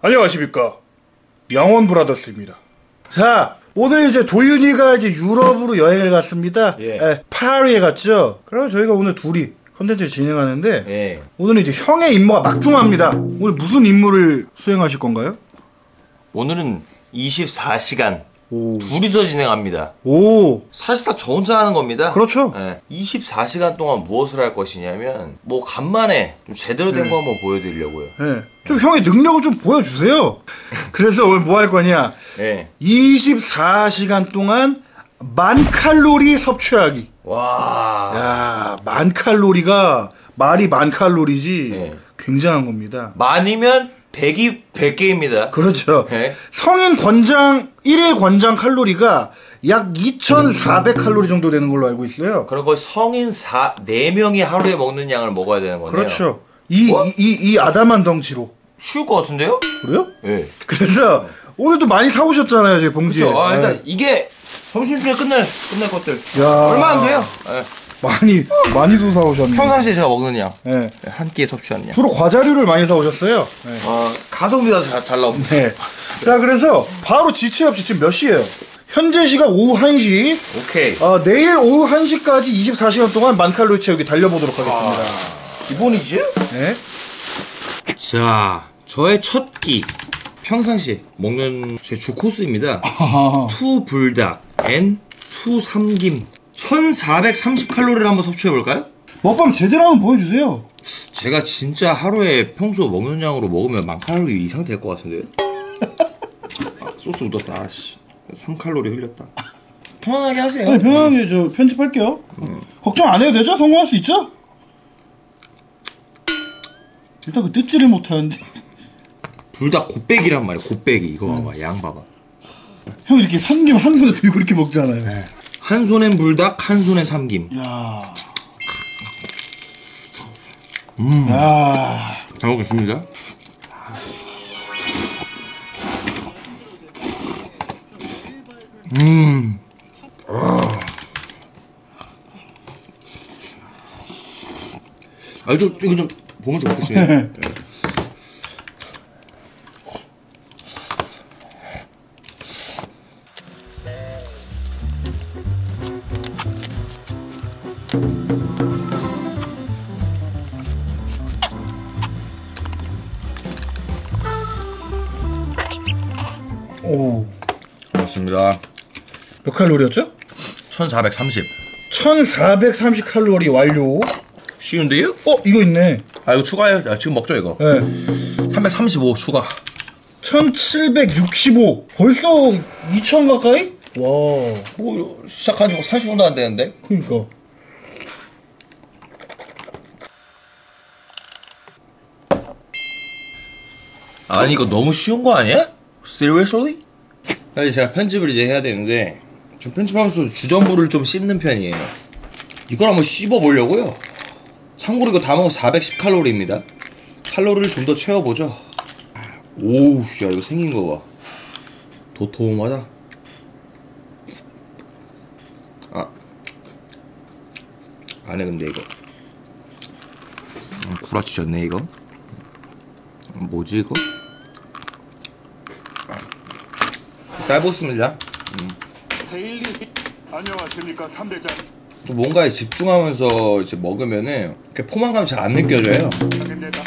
안녕하십니까 양원 브라더스입니다. 자 오늘 이제 도윤이가 이제 유럽으로 여행을 갔습니다. 예. 에, 파리에 갔죠. 그래서 저희가 오늘 둘이 컨텐츠 진행하는데 예. 오늘은 이제 형의 임무가 막중합니다. 오늘 무슨 임무를 수행하실 건가요? 오늘은 24시간 오, 둘이서 진행합니다. 오, 사실상 저 혼자 하는 겁니다. 그렇죠. 예. 24시간 동안 무엇을 할 것이냐면 뭐 간만에 좀 제대로 된거 한번 보여드리려고요. 예. 좀 형의 능력을 좀 보여주세요. 그래서 오늘 뭐 할 거냐? 예. 24시간 동안 만 칼로리 섭취하기. 와. 야, 만 칼로리가 말이 만 칼로리지 네. 굉장한 겁니다. 만이면 100이 100개입니다. 그렇죠. 네. 성인 권장 1일 권장 칼로리가 약 2,400 칼로리 정도 되는 걸로 알고 있어요. 그럼 거의 성인 4, 4명이 하루에 먹는 양을 먹어야 되는 거네요. 그렇죠. 이, 뭐? 이, 이, 이 아담한 덩치로. 쉬울 것 같은데요? 그래요? 예. 그래서 오늘도 많이 사오셨잖아요, 제 봉지에. 그렇죠. 아, 일단 네. 이게 점심시간에 끝날, 끝날 것들. 야. 얼마 안 돼요? 예. 많이, 많이도 사오셨네. 평상시에 제가 먹는 양. 네. 한 끼에 섭취하는 양. 주로 과자류를 많이 사오셨어요. 네. 아, 가성비가 잘, 잘 나옵니다. 네. 자, 그래서 바로 지체 없이 지금 몇 시예요? 현재 시각 오후 1시. 오케이. 어, 내일 오후 1시까지 24시간 동안 만 칼로리 채우기 달려보도록 하겠습니다. 기본이지? 네. 자, 저의 첫 끼. 평상시 먹는 제 주 코스입니다. two 불닭 and two 삼김. 1430칼로리를 한번 섭취해 볼까요? 먹방 제대로 한번 보여주세요. 제가 진짜 하루에 평소 먹는 양으로 먹으면 만 칼로리 이상 될 것 같은데요? 아, 소스 묻었다. 아씨. 3칼로리 흘렸다. 편안하게 하세요. 네, 편하게 저 편집할게요. 걱정 안 해도 되죠? 성공할 수 있죠? 일단 그 뜯지를 못하는데. 불닭 곱빼기란 말이야. 곱빼기. 이거 봐봐. 양 봐봐. 형 이렇게 삼김 한 손에 들고 이렇게 먹잖아요. 한 손엔 불닭, 한 손엔 삼김. 야. 야. 잘 먹겠습니다. 음. 아, 좀, 이거 좀 보면서 먹겠습니다. 맞습니다. 몇 칼로리였죠? 1430. 1430 칼로리 완료. 쉬운데요? 어, 이거 있네. 아, 이거 추가해요. 야, 지금 먹죠, 이거. 네. 335 추가. 1765. 벌써 2000 가까이? 와. 뭐, 시작한 지 40분도 안 되는데? 그니까. 아니 이거 너무 쉬운 거 아니야? Seriously? 사실 제가 편집을 이제 해야 되는데 좀 편집하면서 주전부를 좀 씹는 편이에요. 이걸 한번 씹어보려고요. 참고로 이거 다 먹으면 410칼로리입니다. 칼로리를 좀 더 채워보죠. 오우 야 이거 생긴 거봐. 도톰하다. 아. 안에 근데 이거. 음, 구라치셨네 이거. 뭐지 이거? 해보겠습니다. 데일리 안녕하십니까 3대장 또 뭔가에 집중하면서 이제 먹으면은 이렇게 포만감이 잘 안 느껴져요. 장입니다.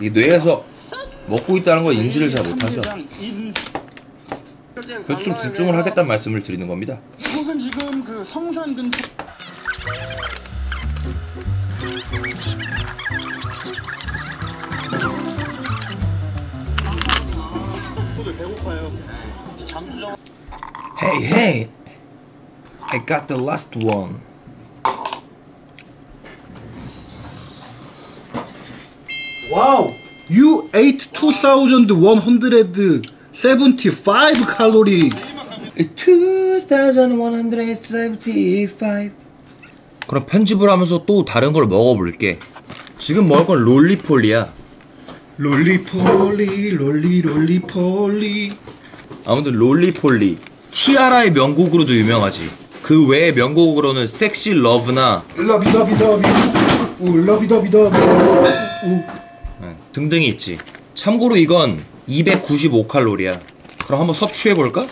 이 뇌에서 먹고 있다는 걸 인지를 잘 못하죠. 임 그래서 좀 집중을 하겠다는 말씀을 드리는 겁니다. 지금 그 성산 근처 Hey, hey! I got the last one. Wow. You ate 2175 칼로리. 2175 그럼 편집을 하면서 또 다른 걸 먹어볼게 지금 먹을 건 롤리폴리야 롤리폴리 롤리 롤리폴리. 아무튼 롤리폴리 티아라의 명곡으로도 유명하지 그 외의 명곡으로는 섹시 러브나 러비더비더비. 우 러비더비더비. 우. 네, 등등이 있지 참고로 이건 295칼로리야. 그럼 한번 섭취해 볼까?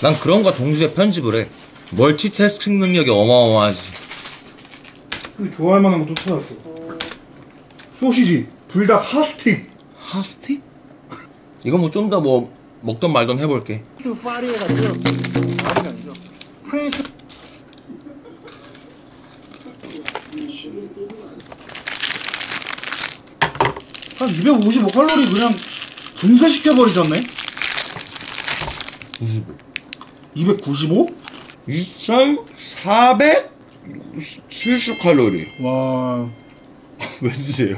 난 그런 거 동시에 편집을 해. 멀티태스킹 능력이 어마어마하지. 좋아할 만한 거좀 찾았어. 소시지, 불닭 핫스틱. 하스틱? 이거 뭐좀 더 뭐 먹던 말던 해볼게. 그 파리에 가지고 파리가 아니죠. 프렌치 한 255칼로리 그냥 분쇄시켜 버리셨네? 295? 2,470 칼로리. 와. 왜 드세요?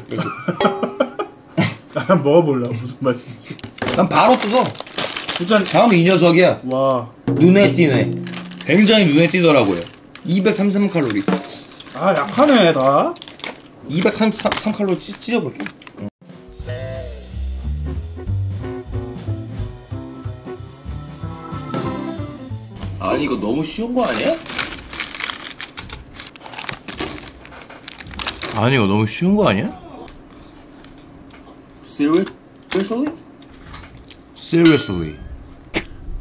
아, 먹어볼라 무슨 맛인지. 난 바로 뜯어. 일단 다음 이 녀석이야. 와. 눈에 띄네. 굉장히 눈에 띄더라고요. 233 칼로리. 아 약하네 나. 233 칼로리 찢, 찢어볼게. 아니 이거 너무 쉬운 거 아니야? 아니 이거 너무 쉬운 거 아니야? Seriously? Seriously.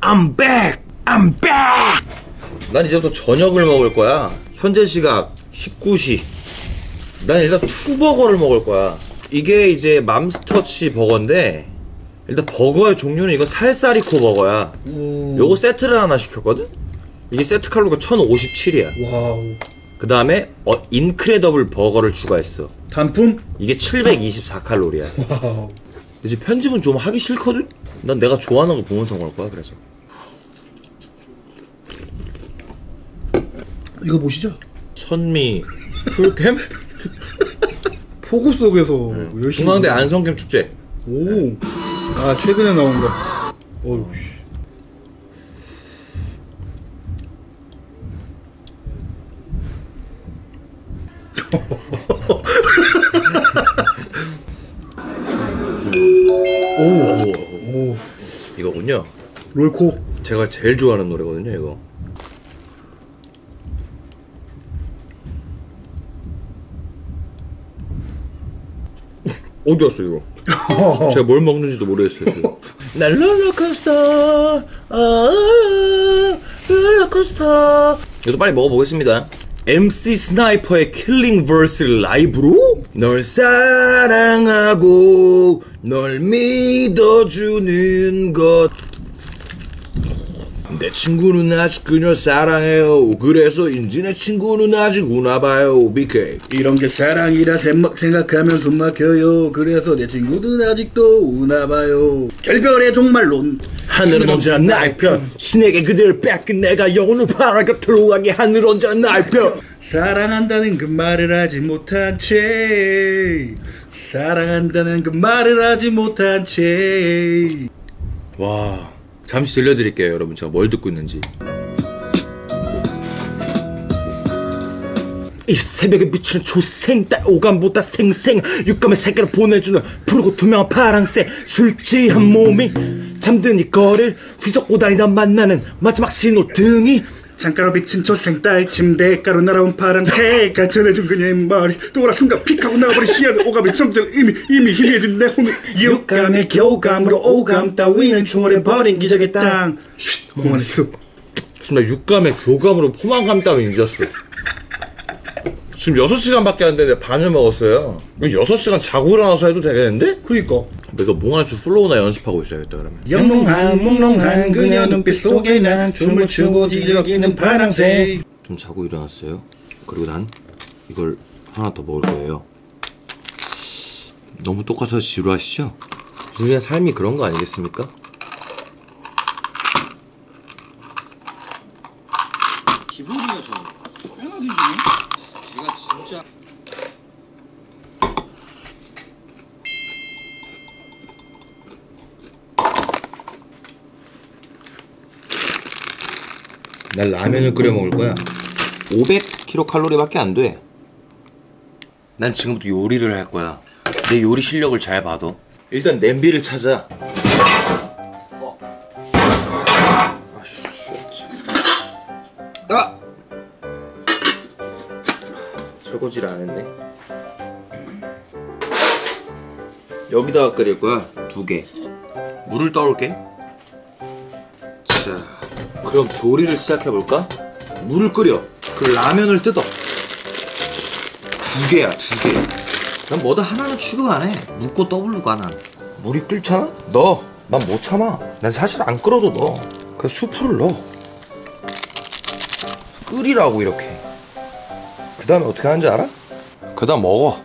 I'm back. I'm back. 난 이제부터 저녁을 먹을 거야. 현재 시각 19시. 난 일단 two 버거를 먹을 거야. 이게 이제 맘스터치 버거인데 일단 버거의 종류는 이거 살사리코 버거야. 요거 세트를 하나 시켰거든? 이게 세트 칼로리가 1057이야. Wow. 그 다음에 어, 인크레더블 버거를 추가했어. 단품? 이게 724 칼로리야. Wow. 이제 편집은 좀 하기 싫거든? 난 내가 좋아하는 거 보면서 먹을 거야, 그래서. 이거 보시죠. 선미 풀캠? 폭우 속에서 열심히. 중앙대 안성캠 축제. 오. 아 최근에 나온 거. 어우 씨. 이거군요. 롤코. 제가 제일 좋아하는 노래거든요, 이거. 어디 갔어, 이거? 제가 뭘 먹는지도 모르겠어요. 날 롤러코스터, 아, 롤러코스터. 이것도 빨리 먹어보겠습니다. MC 스나이퍼의 Killing Verse 라이브로 널 사랑하고 널 믿어주는 것 내 친구는 아직 그녀 사랑해요. 그래서인지 내 친구는 아직 우나봐요 BK 이런 게 사랑이라 생각, 생각하면 숨 막혀요. 그래서 내 친구는 아직도 우나봐요. 결별의 종말론. 하늘은 언제나 나의 편. 신에게 그대를 뺏긴 내가 영혼을 바라 곁으로 가게 하늘 언제나 나의 편? 사랑한다는 그 말을 하지 못한 채. 사랑한다는 그 말을 하지 못한 채. 와 잠시 들려드릴게요 여러분. 제가 뭘 듣고 있는지. 이 새벽에 비추는 초생딸 오감보다 생생. 육감의 세계를 보내주는 푸르고 투명한 파랑새. 술 취한 몸이 잠든 이 거리를 뒤적고 다니다 만나는 마지막 신호등이 창가로 비친 초생딸 침대에 가로 날아온 파랑새가 전해준 그녀의 머리 또라 순간 픽하고 나와버린 시야는 오감의 정절 이미 이미 희미해진 내 혼을 육감의 교감으로 오감 따위는 초월해버린 기적의 땅 쉿! 지금 나 육감의 교감으로 포만감 따위 잊었어 지금 6시간밖에 안 되는데 반을 먹었어요 6시간 자고 일어나서 해도 되겠는데? 그니까 내가 몽환수 플로우나 연습하고 있어야겠다 그러면 영롱한 몽롱한 그녀 눈빛 속에 난 춤을 추고 지저귀는 파랑새 좀 자고 일어났어요. 그리고 난 이걸 하나 더 먹을 거예요. 너무 똑같아서 지루하시죠? 우리의 삶이 그런 거 아니겠습니까? 기분이가 저 꽤나 뒤지네. 제가 진짜 난 라면을 끓여 먹을 거야. 500kcal밖에 안 돼. 난 지금부터 요리를 할 거야. 내 요리 실력을 잘 봐둬. 일단 냄비를 찾아. 아, shit. 아! 설거지를 안 했네. 여기다가 끓일 거야 두 개. 물을 떠올게. 자, 그럼 조리를 시작해 볼까? 물을 끓여. 그 라면을 뜯어. 두 개야, 두 개. 난 뭐다 하나는 취급 안 해. 묻고 떠부르가 난. 물이 끓잖아? 넣어. 난 못 참아. 난 사실 안 끓어도 넣어. 그 수프를 넣어. 끓이라고 이렇게. 그 다음에 어떻게 하는지 알아? 그 다음 먹어.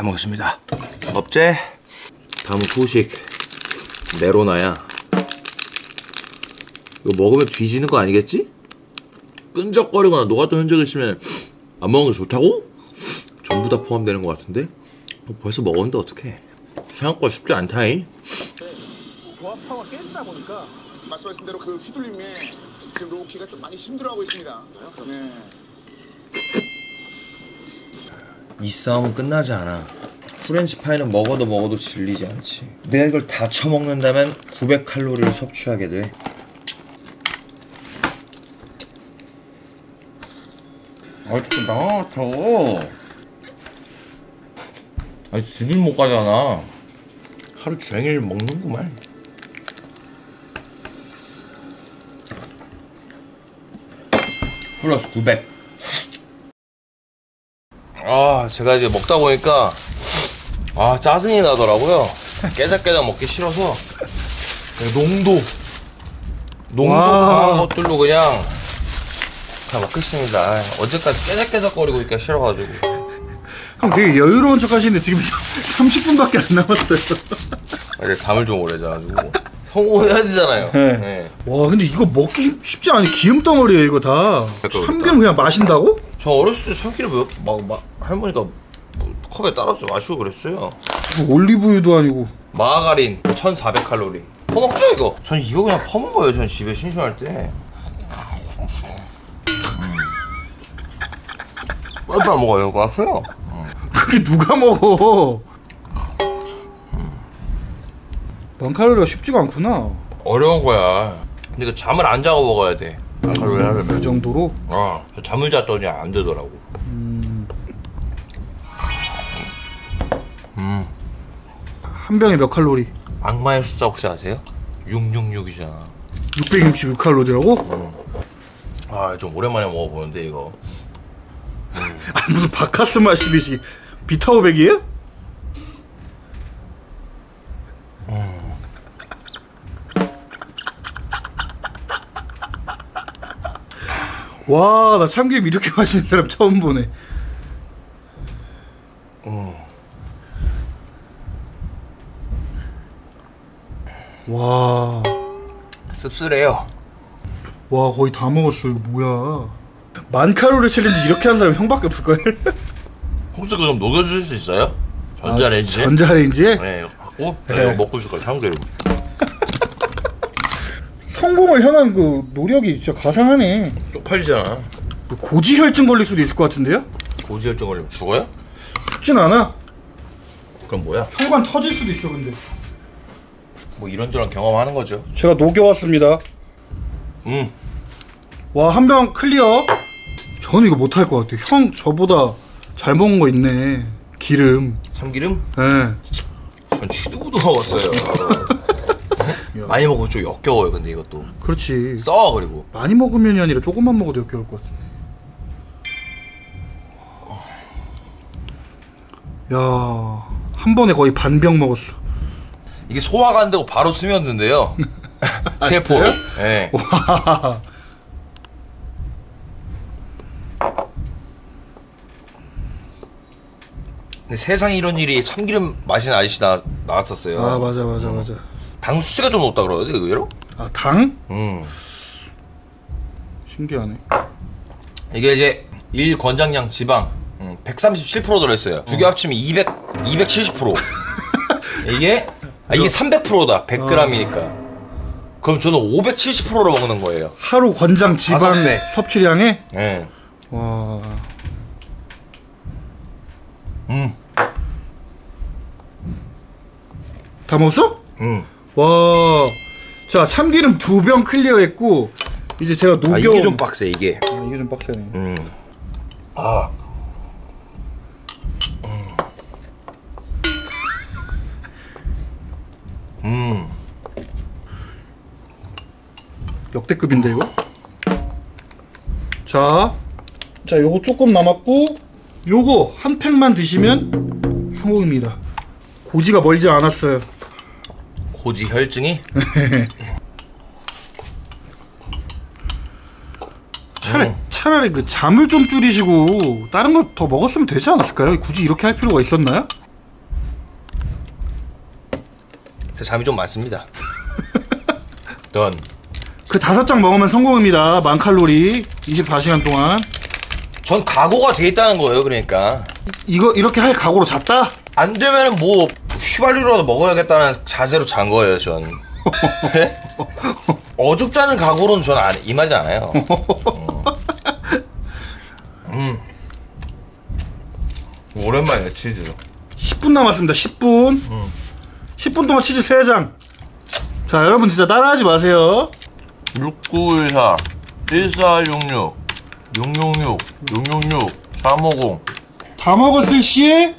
잘 먹었습니다. 업제. 다음 후식 메로나야. 이거 먹으면 뒤지는 거 아니겠지? 끈적거리거나 녹았던 흔적이 있으면 안 먹는 게 좋다고? 전부 다 포함되는 것 같은데? 너 벌써 먹었는데 어떡해? 생각보다 쉽지 않다잉. 조합파가 깬다 보니까 말씀하신 대로 그 휘둘림에 지금 로우키가 좀 많이 힘들어하고 있습니다. 네. 이 싸움은 끝나지 않아. 프렌치 파이는 먹어도 먹어도 질리지 않지. 내가 이걸 다 처먹는다면 900칼로리를 섭취하게 돼. 아, 좀 나와서. 아니, 집을 못 가잖아. 하루 종일 먹는구만. 플러스 900. 아, 제가 이제 먹다 보니까 아 짜증이 나더라고요. 깨작깨작 먹기 싫어서 농도 농도 와. 강한 것들로 그냥 그냥 먹겠습니다. 아, 어제까지 깨작깨작거리고 있기가 싫어가지고 형 되게 여유로운 척 하시는데 지금 30분밖에 안 남았어요. 어제 잠을 좀 오래 자가지고 성공해야 되잖아요. 네. 네. 와 근데 이거 먹기 쉽지 않아. 기름 덩어리예요 이거 다. 그러니까 참기름 그냥 마신다고? 저 어렸을 때 참기름 몇- 막, 막 할머니가 뭐 컵에 따라서 마시고 그랬어요. 뭐 올리브유도 아니고. 마가린 1400칼로리 퍼먹죠 이거 전 이거 그냥 퍼먹어요 전 집에 심심할 때 빨리빨리 먹어요 이거 왔어요 그게 누가 먹어? 만 칼로리가 쉽지가 않구나. 어려운 거야 근데 이거 잠을 안 자고 먹어야 돼 칼로리 그 하려면 정도로. 어, 저 잠을 잤더니 안 되더라고 한 병에 몇 칼로리? 악마의 숫자 혹시 아세요? 666이잖아 666칼로리라고? 아 좀 오랜만에 먹어보는데 이거 아, 무슨 바카스 마시듯이 비타오백이에요? 와, 나 참기름 이렇게 마시는 사람 처음 보네. 와, 씁쓸해요 와 거의 다 먹었어. 이거 뭐야? 만 칼로리 챌린지 이렇게 하는 사람 형밖에 없을 걸. 혹시 그거 좀 녹여 줄 수 있어요? 전자레인지에? 전자레인지에 네 이거 갖고 네. 먹고 있을 거예요 참기름 성공을 향한 그 노력이 진짜 가상하네. 쪽팔리잖아 고지혈증 걸릴 수도 있을 것 같은데요? 고지혈증 걸리면 죽어요? 죽진 않아. 그럼 뭐야? 혈관 터질 수도 있어 근데. 뭐 이런저런 경험하는 거죠. 제가 녹여왔습니다. 음, 와 한 병 클리어. 저는 이거 못할 것 같아. 형 저보다 잘 먹은 거 있네. 기름. 참기름? 예. 전 취두부도 먹었어요. 많이 먹으면 좀 역겨워요. 근데 이것도 그렇지. 써 그리고 많이 먹으면이 아니라 조금만 먹어도 역겨울 것 같은데. 야, 한 번에 거의 반병 먹었어. 이게 소화가 안 되고 바로 스며드는데요. 세포로. 예. 와. 근데 세상에 이런 일이 참기름 마시는 아저씨 나, 나왔었어요. 아 맞아 맞아 맞아. 당 수치가 좀 높다 그러거든 의외로. 아 당? 음. 신기하네. 이게 이제 일 권장량 지방 음, 137% 들어있어요. 두 개 합치면 200 270%. 이게 아, 이게 300%다. 100g이니까. 그럼 저는 570%로 먹는 거예요. 하루 권장 지방 다섯 배. 섭취량에 예. 와. 음. 다 먹었어? 음. 와. 자, 참기름 두 병 클리어했고 이제 제가 녹여 아, 이게 좀 빡세, 이게. 아, 이게 좀 빡세네. 음. 아. 음. 역대급인데 이거? 자, 자 요거 조금 남았고 요거 한 팩만 드시면 성공입니다. 고지가 멀지 않았어요. 고지 혈증이? 차라리, 차라리 그 잠을 좀 줄이시고 다른 거 더 먹었으면 되지 않았을까요? 굳이 이렇게 할 필요가 있었나요? 제 잠이 좀 많습니다. 넌. 그 다섯 장 먹으면 성공입니다. 만 칼로리 24시간 동안 전 각오가 돼 있다는 거예요, 그러니까. 이거 이렇게 할 각오로 잤다? 안 되면은 뭐, 휘발유라도 먹어야겠다는 자세로 잔 거예요, 전. 네? 어죽자는 각오로는 전 안, 임하지 않아요. 음. 음. 오랜만이네, 치즈. 10분 남았습니다. 10분. 10분 동안 치즈 3장. 자, 여러분 진짜 따라하지 마세요. 6914 1466 666 666 350 다 먹었을 시에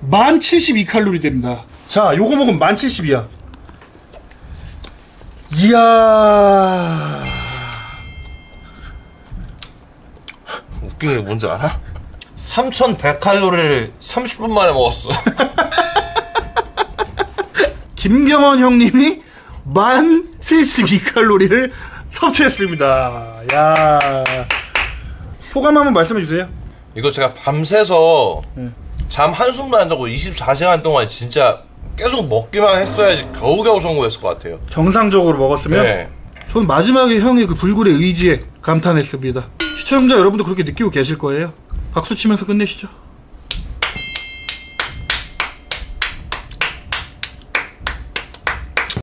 만 72칼로리 됩니다. 자, 요거 먹으면 만 70이야. 이야. 웃긴 게 뭔지 알아? 3100칼로리를 30분 만에 먹었어 김경원 형님이 만 72칼로리를 섭취했습니다. 야. 소감 한번 말씀해 주세요. 이거 제가 밤새서 네. 잠 한숨도 안 자고 24시간 동안 진짜 계속 먹기만 했어야지 겨우겨우 성공했을 것 같아요 정상적으로 먹었으면 네. 전 마지막에 형의 그 불굴의 의지에 감탄했습니다. 시청자 여러분도 그렇게 느끼고 계실 거예요. 박수 치면서 끝내시죠.